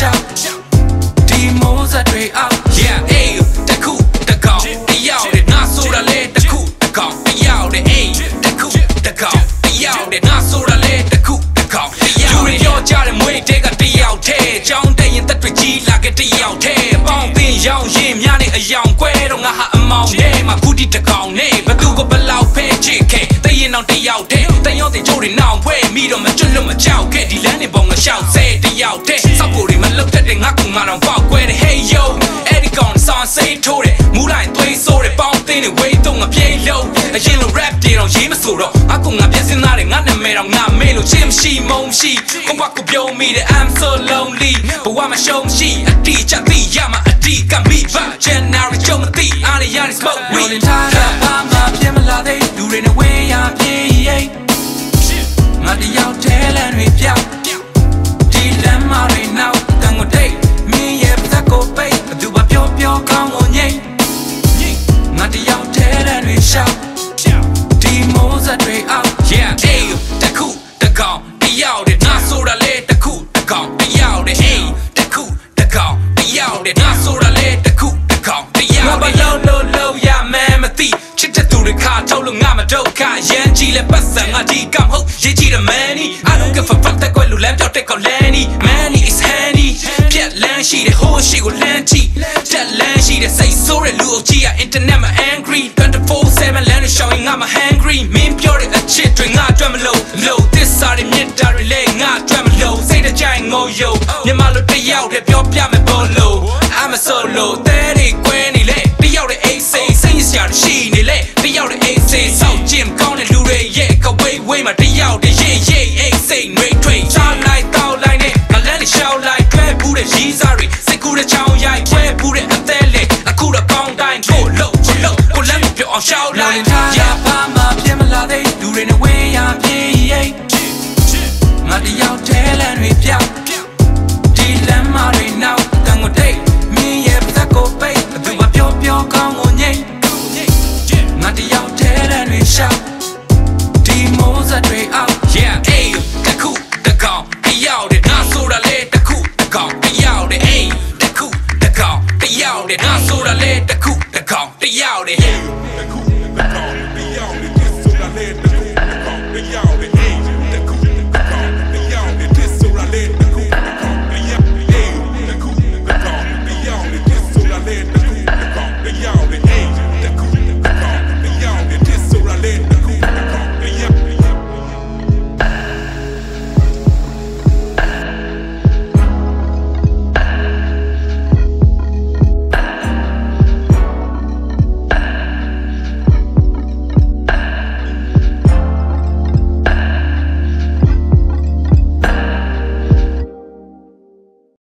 ရှောက်ဒီမိုးစက်တွေအောင် yeah အေးတခုတကောင်တယောက်နဲ့ငါဆိုတာလေတခုတကောင်တယောက်နဲ့အေးတခုတကောင်တယောက်နဲ့ငါဆိုတာလေတခုတကောင်တယောက်လူတွေပြောကြတယ်မွေးတဲ့ကတယောက်တည်းចောင်းတဲ့ရင်တက်တွေကြီးလာခဲ့တယောက်တည်းပေါင်းတင်ရောင်းရင်များနဲ့အယောင်ကွဲတော့ငါဟာအမောင်နဲ့မှခုတီတကောင်နဲ့ဘသူကဘလောက်ဖဲချစ်ခဲ့တရင်အောင်တယောက်တည်းတယောက်တင်ကြိုးတွေနောင်ဖွဲမိတော့မကျွတ်လွတ်မကြောက်ခဲ့ဒီလမ်းနေပေါ်ငါရှောက်ဆဲတယောက်တည်းစောက်ကို လုတ်တတ်တဲ့ငါကူငါတော့ပေါက်ကွဲတဲ့ hey yo အဲ့ဒီကောင်ဆောင်းစိတ်ထိုးတယ်မူတိုင်းသွေးဆိုးတယ်ပေါင်းတင်းတယ်ဝေးတော့ငါပြေးလို့အရင်လို rap တွေတော့ရေးမဆိုတော့ငါကူငါပြက်စင်းသားတယ်ငါနာမည်တော့ငါမေးလို့ချင်းမရှိမုံရှိကိုဘကိုပြုံးမိတယ် I'm so lonely ဘဝမှာရှုံးရှိအတီးချက်သိရမှာအတီးကမိပါ January ကြုံမသိအားရရ smoke we ငါတယောက်ထဲလမ်းတွေရှောက်ဒီမိုးစက်တွေအောက် Yeah, hey, တခုတကောင်တယောက်တဲ့ငါဆိုတာလေတခုတကောင်တယောက်တဲ့ hey တခုတကောင်တယောက်တဲ့ငါဆိုတာလေတခုတကောင်တယောငါက်ဘတဲ့လုံးလုံးလုံးရမယ်မသိချစ်တဲ့သူတွေခါထုတ်လို့ငါမဒုက္ခရမ်းကြည့်လဲပတ်စံငါဒီကမဟုတ်ရေးကြည့်တဲ့ money I don't give a fuck တဲ့ကွယ်လူလမ်းပြောက်တဲ့ကောင် Lenny money is handy ပြက်လန်းရှိတဲ့ဟိုးရှိကိုလမ်းကြည့်တက်လန်းရှိ တဲ့စိတ်ဆိုးတဲ့လူအုပ်ကြီးက internet မှာ angry 24/7လမ်းတွေရှောင်းရင်ငါမ hungry မင်းပြောတဲ့အချစ်တွေငါအတွက်မလို့လို့သစ္စာတွေမြင့်တာတွေလဲငါအတွက်မလို့စိတ်တကြိုင်ငိုယုံမြန်မာလိုတယောက်တည်းပြောပြမယ်ဘောလို့ I'm a solo တဲ့တွေကွဲနေလေတယောက်တည်းအိတ်စိတ်စိတ်စရာတွေရှိနေလေတယောက်တည်းအိတ်စိတ်စောက်ကျင်ကောင်းတဲ့လူတွေရဲ့ကဝေးဝေးမှာတယောက်တည်းရေးရေးအိတ်စိတ်နှွေးထွေးချလိုက်တောက်လိုက်နဲ့ငလန်းလေးရှောက်လိုက်တွဲဘူးတဲ့ရီးစားတွေစိတ်ကူးတဲ့ချောင်းရိုက်ခွဲဘူးတဲ့ အောင်ရှောက်လိုက်ရပါမှာပြင်မလာသေးလူတွေနဲ့ဝေးရပြင်းရိတ်ငါတယောက်ထဲလန်တွေပြောက်ဒီလမ်းမတွေနောက်တန်ကိုဒိတ်မင်းရဲ့ပတ်ကိုပိတ်သူကပြောပြောကောင်းကိုညိတ်ငါတယောက်ထဲလန်တွေရှောက်ဒီမိုးစက်တွေအောက် yeah hey တခုတကောင်တယောက်တဲ့ငါဆိုတာလေတခုတကောင်တယောက်တဲ့ hey တခုတကောင်တယောက်တဲ့ငါဆိုတာလေတခု y'all to hell.